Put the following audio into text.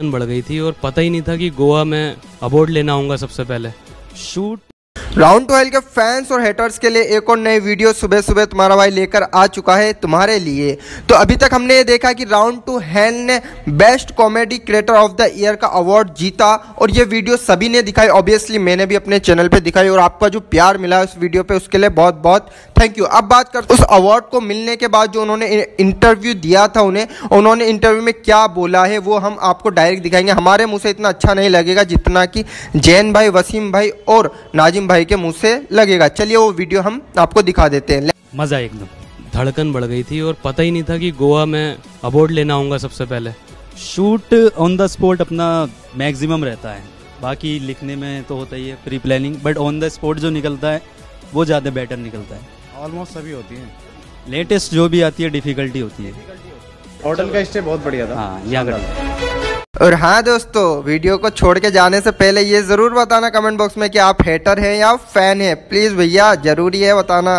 बढ़ गई थी और पता ही नहीं था कि गोवा में अवार्ड लेना आऊँगा सबसे पहले। शूट राउंड ट्वेल्व के फैंस और हेटर्स के लिए एक और नई वीडियो सुबह सुबह तुम्हारा भाई लेकर आ चुका है तुम्हारे लिए। तो अभी तक हमने ये देखा कि राउंड टू हैन ने best comedy creator of the year का अवार्ड जीता और ये वीडियो सभी ने दिखाई। ऑब्वियसली मैंने भी अपने चैनल पे दिखाई और आपका जो प्यार मिला उस वीडियो पे, उसके लिए बहुत बहुत थैंक यू अब बात कर उस अवार्ड को मिलने के बाद जो उन्होंने इंटरव्यू दिया था उन्हें, उन्होंने इंटरव्यू में क्या बोला है वो हम आपको डायरेक्ट दिखाएँगे। हमारे मुँह से इतना अच्छा नहीं लगेगा जितना कि जैन भाई, वसीम भाई और नाजिम भाई के मुँह से लगेगा। चलिए वो वीडियो हम आपको दिखा देते हैं। मज़ा एकदम। धड़कन बढ़ गई थी और पता ही नहीं था कि गोवा में अवार्ड लेना आऊँगा सबसे पहले। शूट ऑन द स्पॉट अपना मैक्सिमम रहता है। बाकी लिखने में तो होता ही है pre planning but on the spot जो निकलता है वो ज़्यादा बेटर निकलता है। ऑलमोस्ट सभी होती है। लेटेस्ट जो भी आती है डिफिकल्टी होती है। होटल का स्टे बहुत बढ़िया था। हाँ यहाँ का और हाँ दोस्तों, वीडियो को छोड़ के जाने से पहले ये ज़रूर बताना कमेंट बॉक्स में कि आप हेटर हैं या फ़ैन हैं। प्लीज़ भैया, ज़रूरी है बताना।